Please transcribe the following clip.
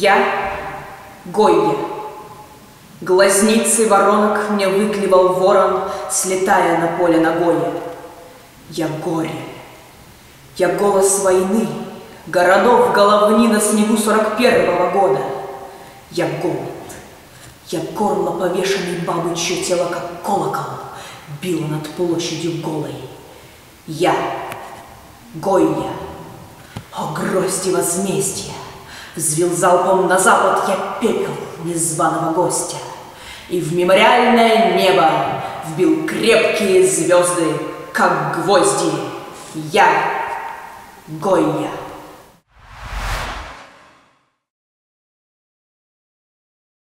Я Гойя. Глазницы воронок мне выклевал ворон, слетая на поле ногое. Я горе. Я голос войны, городов головни на снегу сорок первого года. Я голод. Я горло повешенной бабы, чье тело, как колокол, било над площадью голой. Я Гойя. О, грозди возмездия! Взвил залпом на запад я пепел незваного гостя. И в мемориальное небо вбил крепкие звезды, как гвозди. Я Гойя.